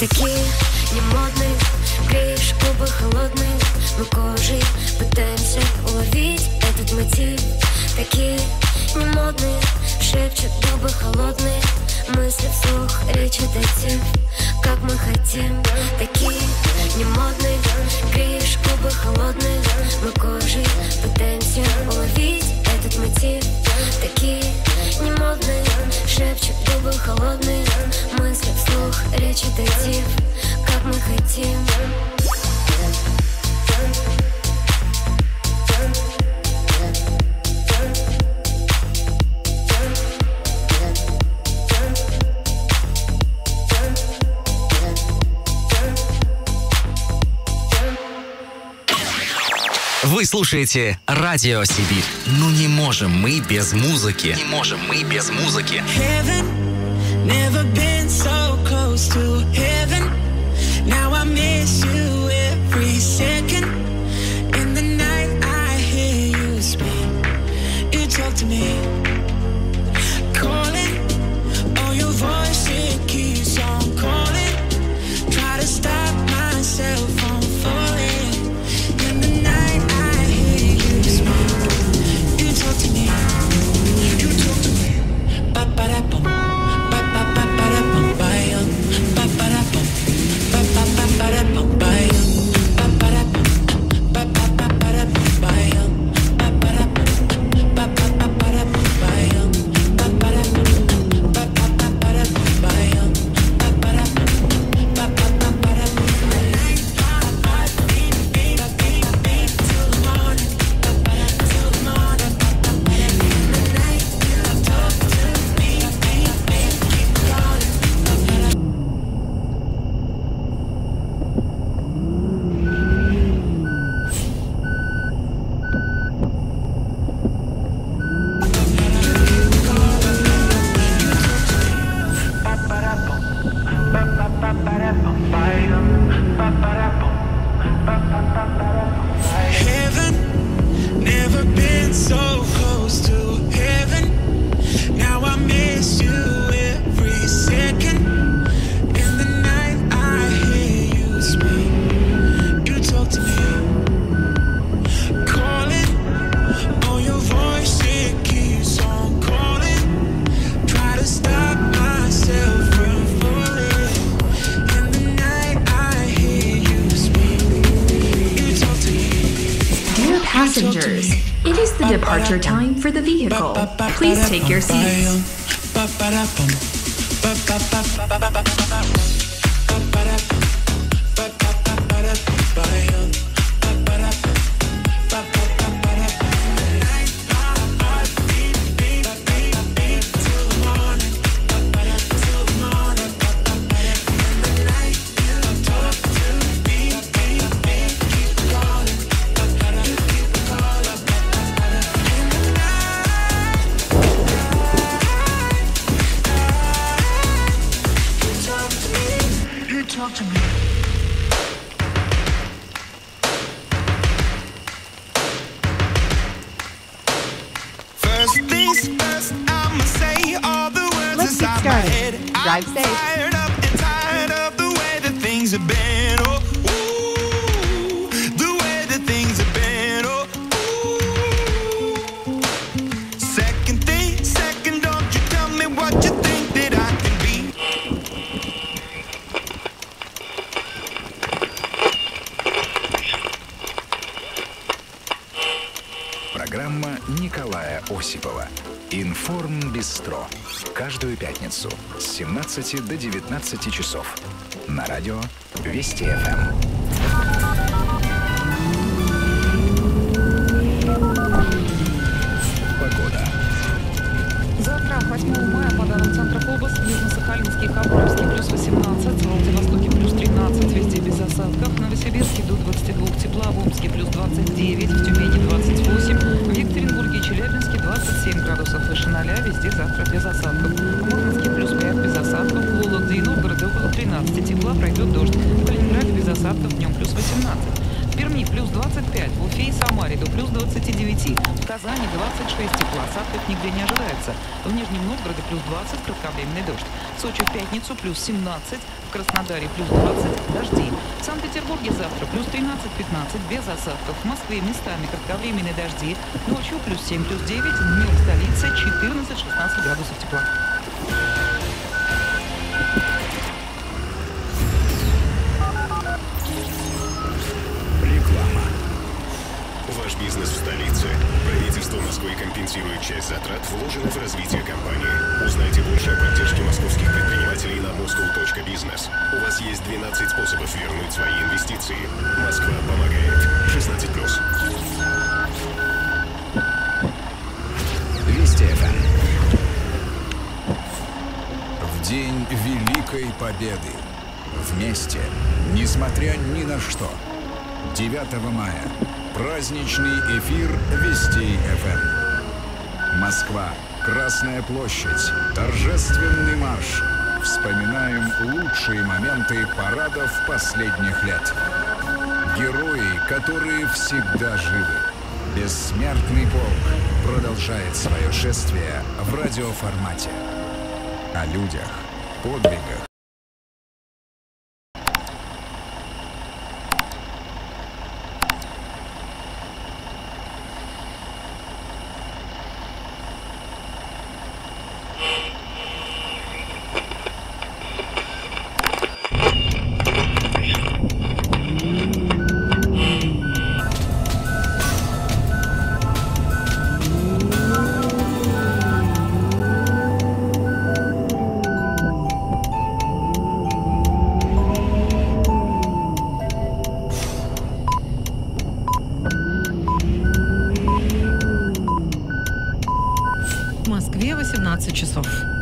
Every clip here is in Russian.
Такие не модные, греешь губы холодные Мы кожей пытаемся уловить этот мотив. Такие не модные, шепчут губы холодные. Мысли вслух, речь отойти как мы хотим. Такие не модные, греешь губы холодные Мы кожей пытаемся уловить этот мотив. Такие не модные, шепчет губы холодные Мысли вслух, речь детектив, как мы хотим. Вы слушаете Радио Сибирь. Ну не можем мы без музыки. Не можем мы без музыки. Now I miss you. 16 до 19 часов на радио Вести ФМ. В Нижнем Новгороде плюс 20, кратковременный дождь. В Сочи в пятницу плюс 17, в Краснодаре плюс 20, дожди. В Санкт-Петербурге завтра плюс 13-15, без осадков. В Москве местами кратковременные дожди. Ночью плюс 7, плюс 9, днем в столице 14-16 градусов тепла. Компенсирует часть затрат, вложенных в развитие компании. Узнайте больше о поддержке московских предпринимателей на moscow.business. У вас есть 12 способов вернуть свои инвестиции. Москва помогает. 16+. Вести ФМ. В день Великой Победы. Вместе, несмотря ни на что. 9 мая. Праздничный эфир Вестей ФМ. Москва. Красная площадь. Торжественный марш. Вспоминаем лучшие моменты парадов последних лет. Герои, которые всегда живы. Бессмертный полк продолжает свое шествие в радиоформате. О людях, подвигах 18 часов.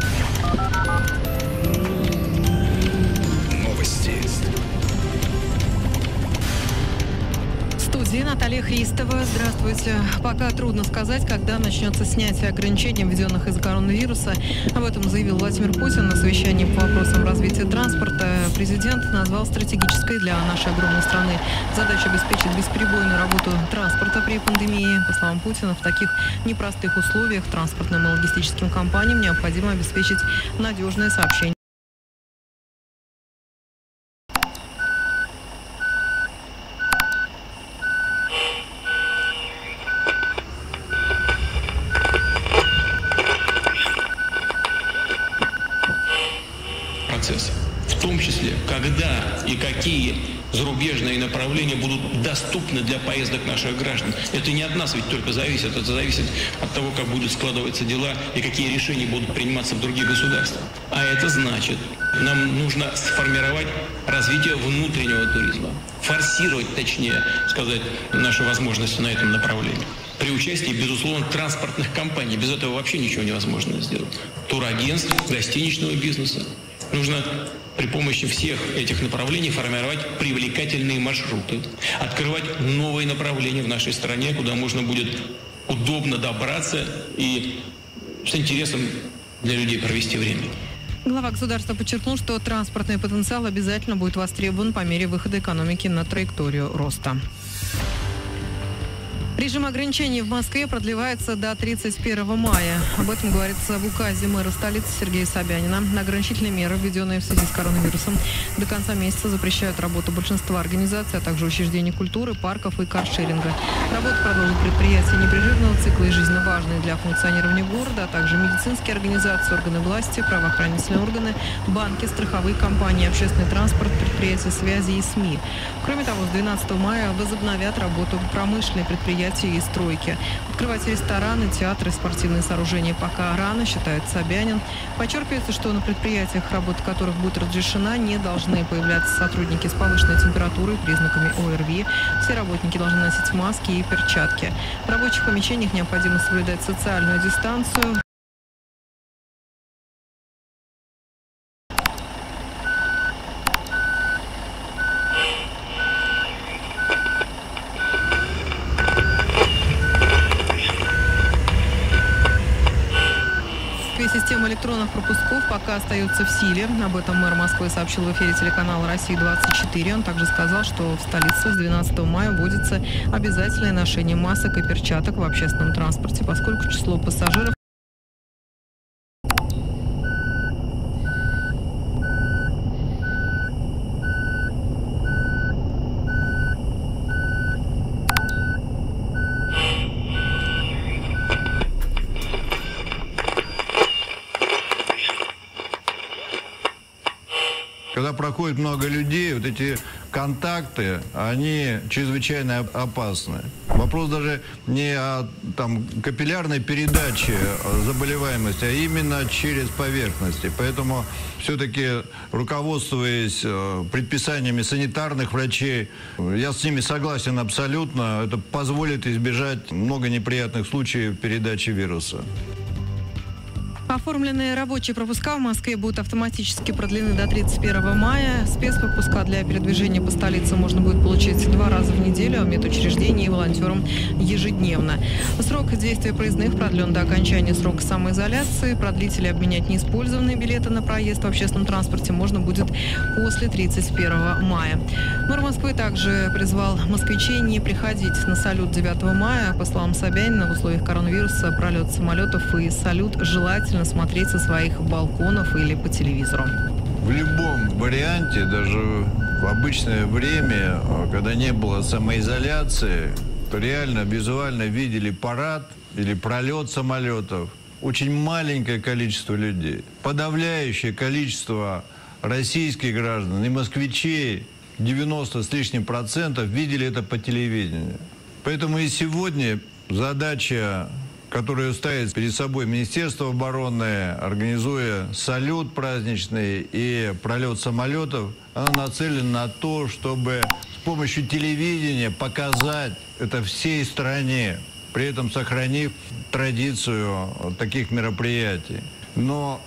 Здравствуйте. Пока трудно сказать, когда начнется снятие ограничений, введенных из-за коронавируса. Об этом заявил Владимир Путин на совещании по вопросам развития транспорта. Президент назвал стратегической для нашей огромной страны задачу обеспечить бесперебойную работу транспорта при пандемии. По словам Путина, в таких непростых условиях транспортным и логистическим компаниям необходимо обеспечить надежное сообщение. Доступны для поездок наших граждан. Это не от нас ведь только зависит, это зависит от того, как будут складываться дела и какие решения будут приниматься в других государствах. А это значит, нам нужно сформировать развитие внутреннего туризма, форсировать, точнее сказать, наши возможности на этом направлении. При участии, безусловно, транспортных компаний. Без этого вообще ничего невозможно сделать. Турагентств, гостиничного бизнеса. Нужно при помощи всех этих направлений формировать привлекательные маршруты, открывать новые направления в нашей стране, куда можно будет удобно добраться и с интересом для людей провести время. Глава государства подчеркнул, что транспортный потенциал обязательно будет востребован по мере выхода экономики на траекторию роста. Режим ограничений в Москве продлевается до 31 мая. Об этом говорится в указе мэра столицы Сергея Собянина. Ограничительные меры, введенные в связи с коронавирусом, до конца месяца запрещают работу большинства организаций, а также учреждений культуры, парков и каршеринга. Работу продолжат предприятия непрерывного цикла и жизненно важные для функционирования города, а также медицинские организации, органы власти, правоохранительные органы, банки, страховые компании, общественный транспорт, предприятия связи и СМИ. Кроме того, с 12 мая возобновят работу промышленные предприятия и стройки. Открывать рестораны, театры, спортивные сооружения пока рано, считает Собянин. Подчеркивается, что на предприятиях, работа которых будет разрешена, не должны появляться сотрудники с повышенной температурой, признаками ОРВИ. Все работники должны носить маски и перчатки. В рабочих помещениях необходимо соблюдать социальную дистанцию. Электронных пропусков пока остается в силе. Об этом мэр Москвы сообщил в эфире телеканала «Россия-24». Он также сказал, что в столице с 12 мая вводится обязательное ношение масок и перчаток в общественном транспорте, поскольку число пассажиров Когда проходит много людей, вот эти контакты, они чрезвычайно оп- опасны. Вопрос даже не о там, капиллярной передаче заболеваемости, а именно через поверхности. Поэтому все-таки руководствуясь э, предписаниями санитарных врачей, я с ними согласен абсолютно, это позволит избежать много неприятных случаев передачи вируса. Оформленные рабочие пропуска в Москве будут автоматически продлены до 31 мая. Спецпропуска для передвижения по столице можно будет получить два раза в неделю, а в медучреждении и волонтерам ежедневно. Срок действия проездных продлен до окончания срока самоизоляции. Продлить или обменять неиспользованные билеты на проезд в общественном транспорте можно будет после 31 мая. Мэр Москвы также призвал москвичей не приходить на салют 9 мая. По словам Собянина, в условиях коронавируса пролет самолетов и салют желательно смотреть со своих балконов или по телевизору. В любом варианте, даже в обычное время, э, когда не было самоизоляции, то реально визуально видели парад или пролет самолетов. Очень маленькое количество людей. Подавляющее количество российских граждан и москвичей, 90 с лишним процентов, видели это по телевидению. Поэтому и сегодня задача которую ставит перед собой Министерство обороны, организуя салют праздничный и пролет самолетов, она нацелена на то, чтобы с помощью телевидения показать это всей стране, при этом сохранив традицию таких мероприятий. Но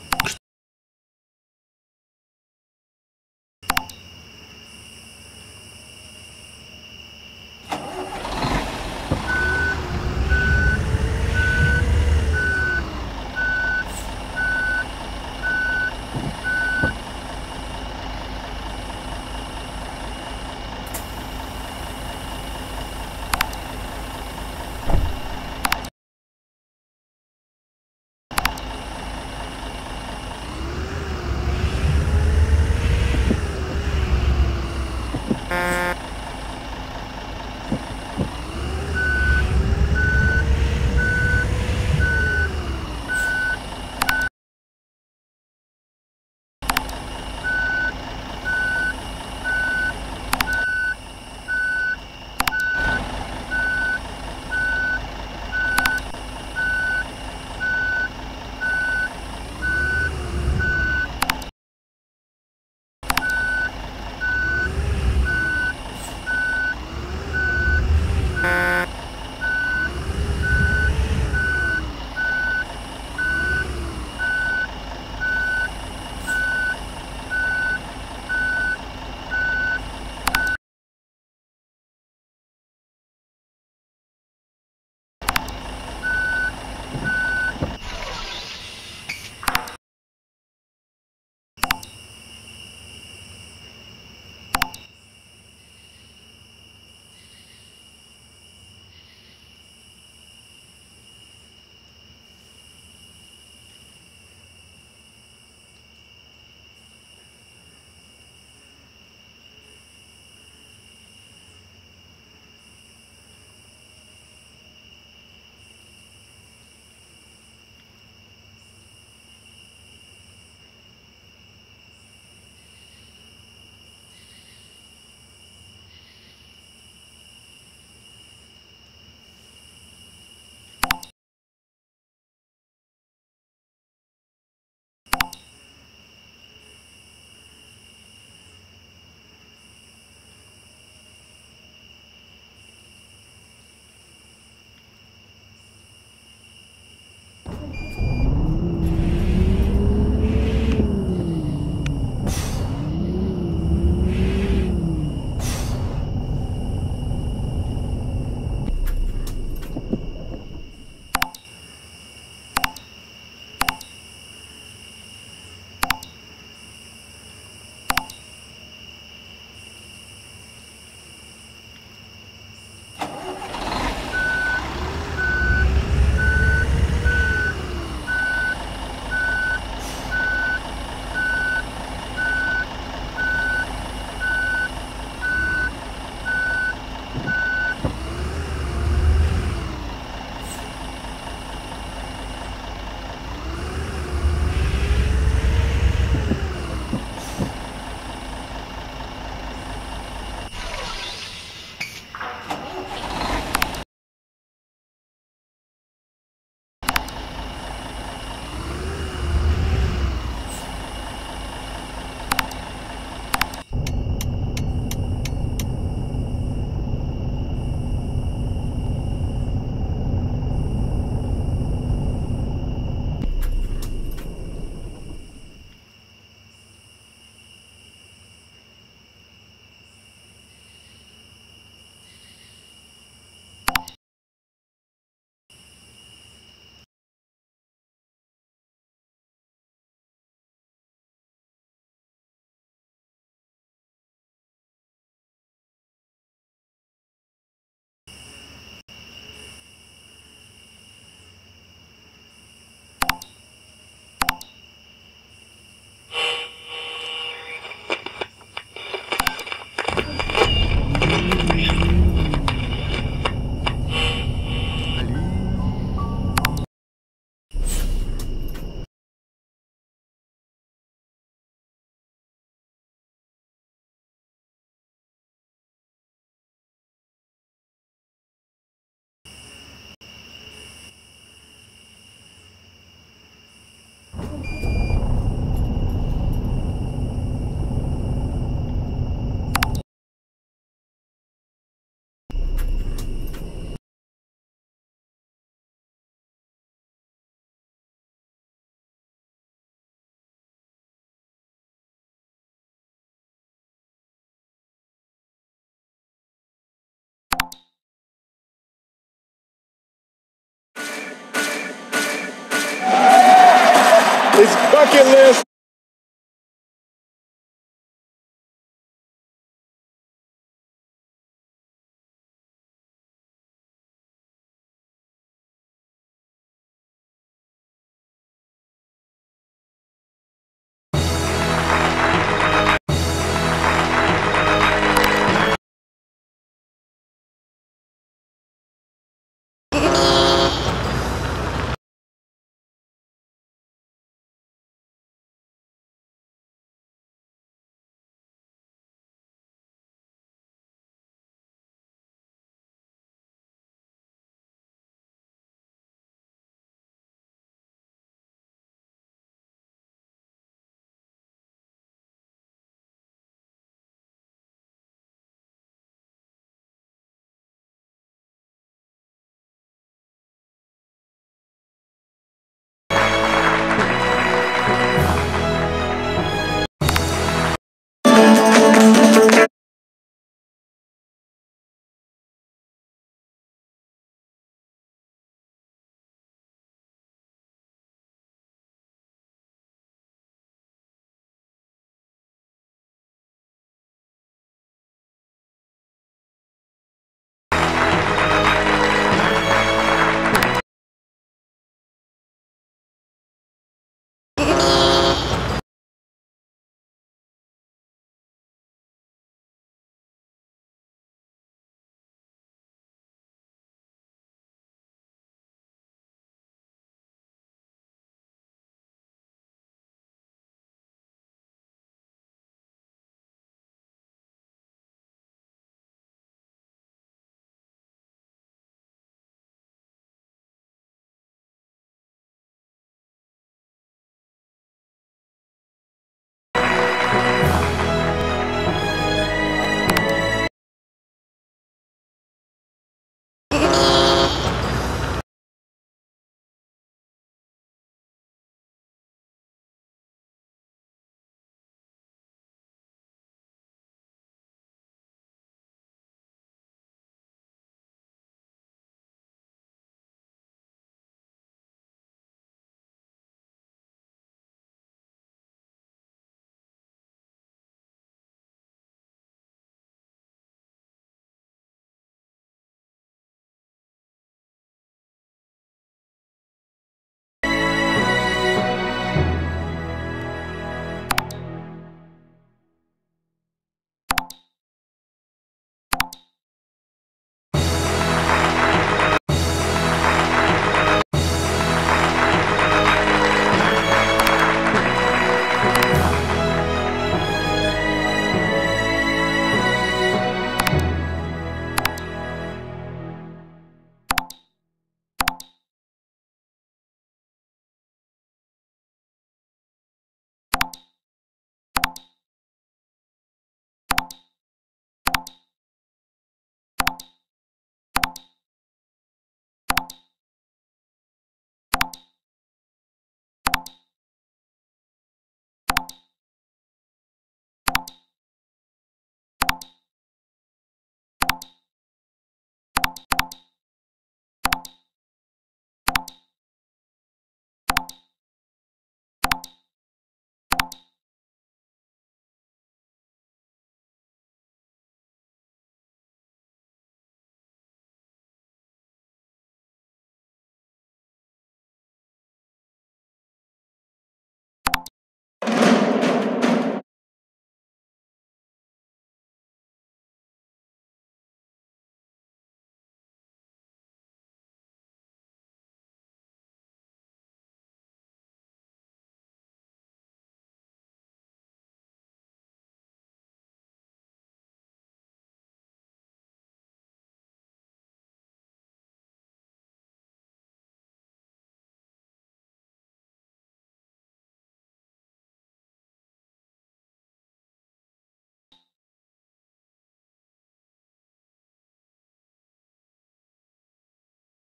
bucket list.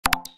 you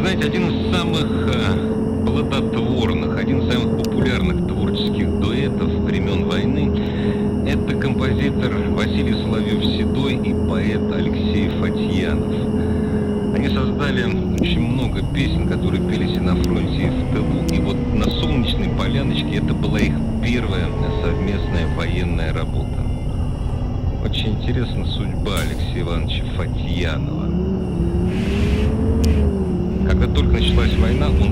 знаете, один из самых э, плодотворных, один из самых популярных творческих дуэтов времен войны – это композитор Василий Соловьев-Седой и поэт Алексей Фатьянов. Они создали очень много песен, которые пелись и на фронте, и в тылу. И вот на «Солнечной поляночке» это была их первая совместная военная работа. Очень интересна судьба Алексея Ивановича Фатьянова. Christ, Christ, Christ, Christ, Christ,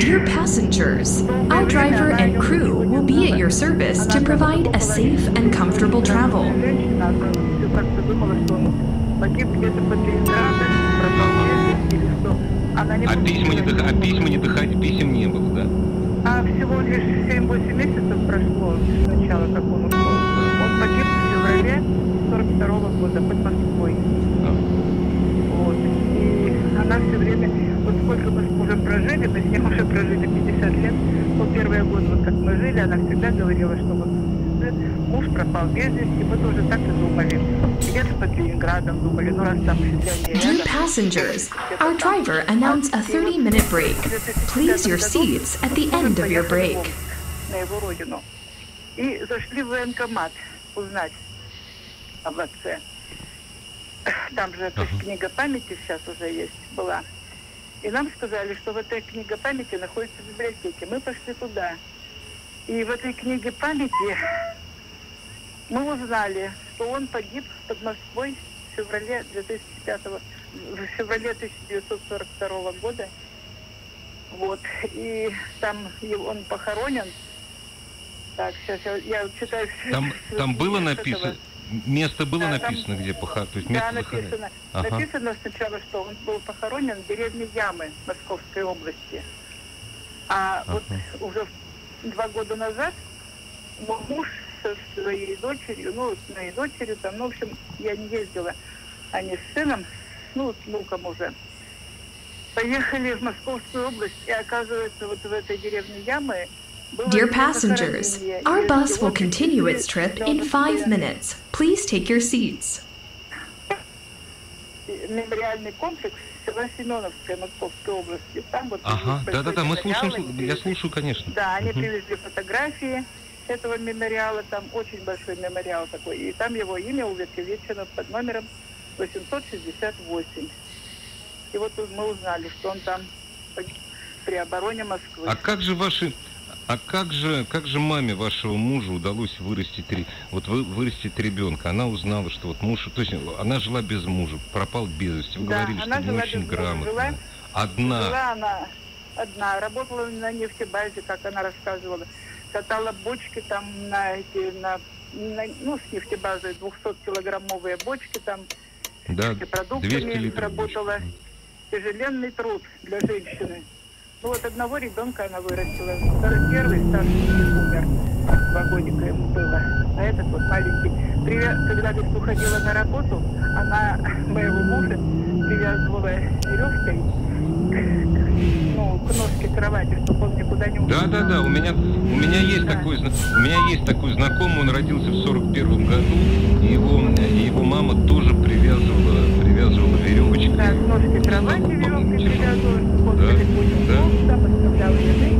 Dear passengers, our driver and crew will be at your service to provide a safe and comfortable travel. А письма не, дох- а письма не доходили, писем не было, да? А всего лишь 7-8 месяцев прошло с начала, как он ушел. Он погиб в феврале 42 года под Москвой. Вот. И она все время, вот сколько мы с мужем прожили, мы с ним уже прожили 50 лет, вот первые годы, вот как мы жили, она всегда говорила, что вот э, муж пропал без вести, мы тоже так и думали. Где-то под Ленинградом думали, ну раз там земля Dear passengers, our driver announced a 30 minute break. Please your seats at the end of your break. на его родину. И зашли в военкомат узнать об отце. Там же эта книга памяти сейчас уже есть, была. И нам сказали, что в этой книге памяти находится в библиотеке. Мы пошли туда. И в этой книге памяти мы узнали, что он погиб под Москвой в феврале 2005 в феврале 1942 года. Вот. И там он похоронен. Так, сейчас я, я читаю. Там, там было написано, место было Да, там- написано, где похоронен? То есть Да, написано. Ага. Написано сначала, что он был похоронен в деревне Ямы Московской области. А вот уже два года назад мой муж со своей дочерью, ну, с моей дочерью, там, ну, в общем, я не ездила, они с сыном, ну, с внуком уже, поехали в Московскую область, и оказывается, вот в этой деревне Ямы Dear passengers, our bus will continue its trip in five minutes. Please take your seats. Ага, да-да-да, мы слушаем, я слушаю, конечно. Да, они Мгм. привезли фотографии этого мемориала, там очень большой мемориал такой, и там его имя увековечено под номером 868. И вот мы узнали, что он там при обороне Москвы. А как же ваши, а как же, как же маме вашего мужа удалось вырастить, ре- вот вы, вырастить ребенка? Она узнала, что вот муж, то есть она жила без мужа, пропал без вести. Вы Да, говорили, она что не очень грамотно. жила- Одна. Жила она одна, работала на нефтебазе, как она рассказывала. Катала бочки там на эти, на, на- ну, с нефтебазы 200-килограммовые бочки там, Да, с продуктами 200 литров. работала. Тяжеленный труд для женщины. Ну вот одного ребенка она вырастила. Второй- Первый старший умер. Два годика ему было. А этот вот маленький. Привя- Когда Лиз уходила на работу, она моего мужа привязывала веревкой к, ну, к ножке кровати, чтобы он никуда не ушел. Да, да, да. У меня, у меня есть такой, зна- у меня есть такой знакомый. Он родился в 41 году, и его, и его мама тоже привязывала, привязывала веревочкой. Да, к ножке кровати веревкой привязывала, Да, да. ушел, там оставлял еды.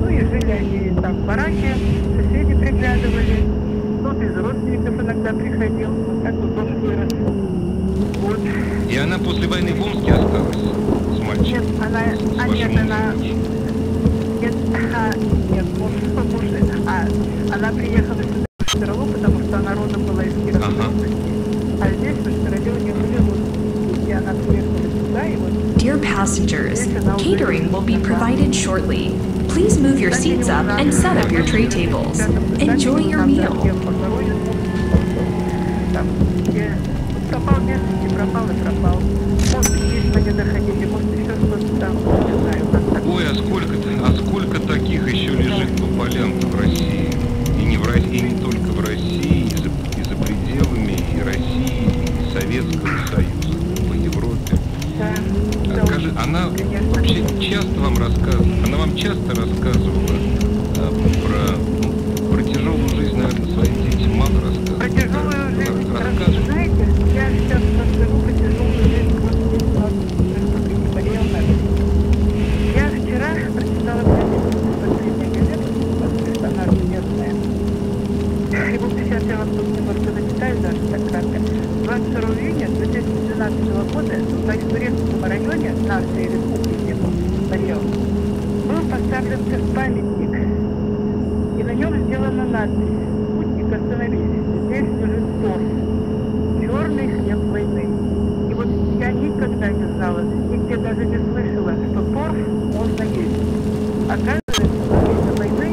Ну и жили они там в бараке, соседи приглядывали. Кто-то из родственников иногда приходил. Вот так вот он вырос. Вот. И она после войны в Омске осталась с мальчиком. Нет, она, с а нет, она, нет, а, нет, муж, муж, а, она приехала сюда в Шкаралу, потому что она родом была из Кировской области. А здесь в Шкарале у нее были родственники, и она приехала сюда, и вот Dear passengers, catering will be provided shortly. Please move your seats up and set up your tray tables. Enjoy your meal. Ой, а сколько, а сколько таких еще лежит по полям в России? И не в России, не только в России, и за, и за пределами и России, и Советского Союза, она вообще часто вам рассказывала, она вам часто рассказывала а, про, ну, про тяжелую жизнь, наверное, своим детям мало рассказывала. Про тяжелую жизнь, знаете, я сейчас расскажу про тяжелую жизнь вот здесь у нас в Республике Мариэлна. Я вчера прочитала последняя газета, она местная. И вот сейчас я вам тут немножко зачитаю, даже так кратко. 22 июня 2012 года в Борисовском районе нашей республики Мариэл был поставлен памятник. И на нем сделан Путник, остановились. Здесь лежит торт. Черный хлеб войны. И вот я никогда не знала, нигде даже не слышала, что торф можно есть. Оказывается, во время войны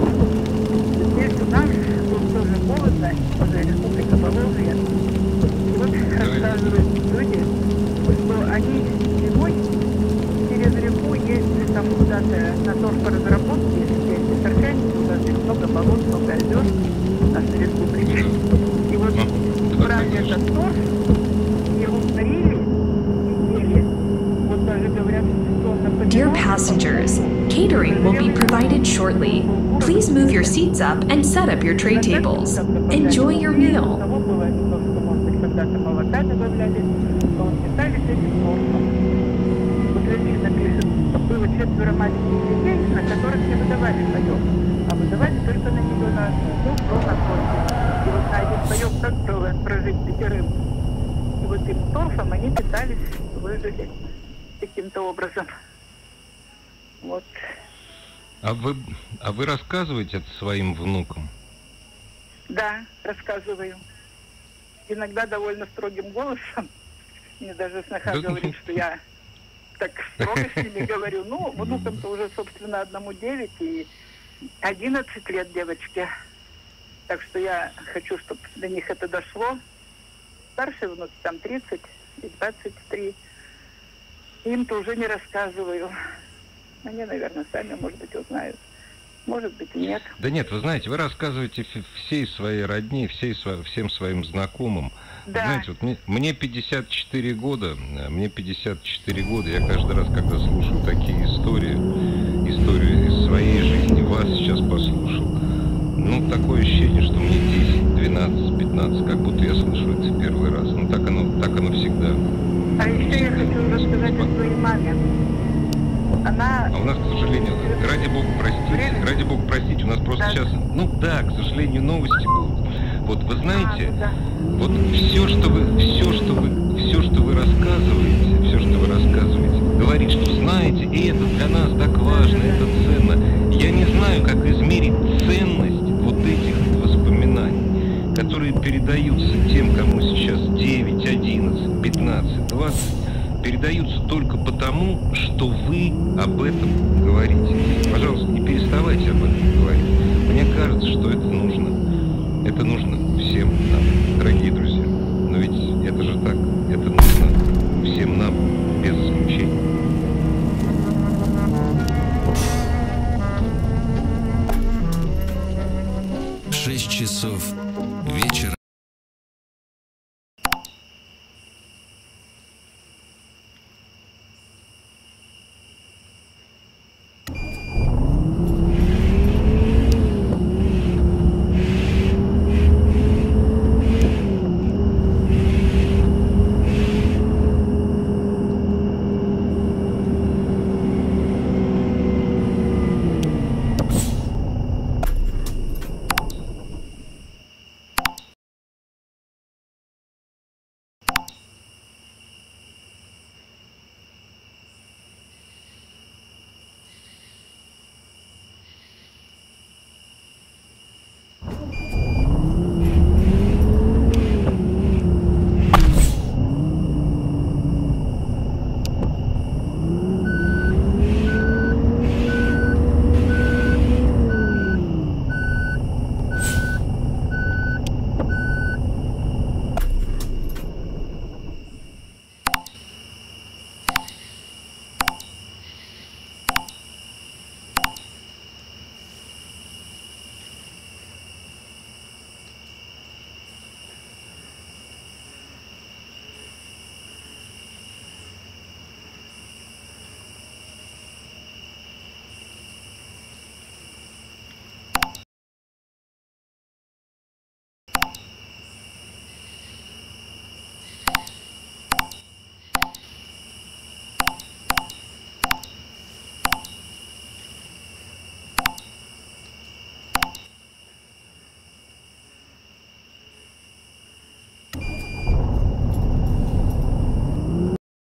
здесь у нас было тоже холодно, уже республика Поволжье. И вот рассказывают люди, что они зимой через реку ездили там куда-то на торфоразработки, здесь торфяники, у нас здесь много болот, много озер, наша республика. И вот брали этот торф, его варили и ели. Вот даже говорят, что на Dear passengers, catering will be provided shortly. Please move your seats up and set up your tray tables. Enjoy your meal. того было немножко, может быть, когда-то молока добавляли, то вот питались этим торфом. Вот женщина пишет, что было четверо маленьких детей, на которых не выдавали паёк, а выдавали только на нее на одну, ну, кто на торфе. И вот им торфом они питались, выжили каким-то образом. Вот. А вы, а вы рассказываете это своим внукам? Да, рассказываю. Иногда довольно строгим голосом. Мне даже сноха говорит, что я так строго с ними говорю. Ну, внукам-то уже, собственно, одному 9 и 11 лет девочке. Так что я хочу, чтобы до них это дошло. Старшие внуки там 30 и 23. Им-то уже не рассказываю. Они, наверное, сами, может быть, узнают. Может быть, нет. Да нет, вы знаете, вы рассказываете всей своей родне, всей, всем своим знакомым. Да. Знаете, вот мне, мне 54 года, э, мне 54 года, я каждый раз, когда слушаю такие истории, историю из своей жизни, вас сейчас послушал, ну, такое ощущение, что мне 10, 12, 15, как будто я слышу это в первый раз. Ну, так оно, так оно всегда. А еще я хочу рассказать о своей маме. Она А у нас, к сожалению, ради бога простите, ради бога простите, у нас просто сейчас, ну да, к сожалению, новости будут. Вот вы знаете, вот все, что вы, все, что вы, все, что вы рассказываете, все, что вы рассказываете, говорит, что знаете, и это для нас так важно, это ценно. Я не знаю, как измерить ценность вот этих воспоминаний, которые передаются тем, кому сейчас 9, 11, 15, 20, передаются только потому, что вы об этом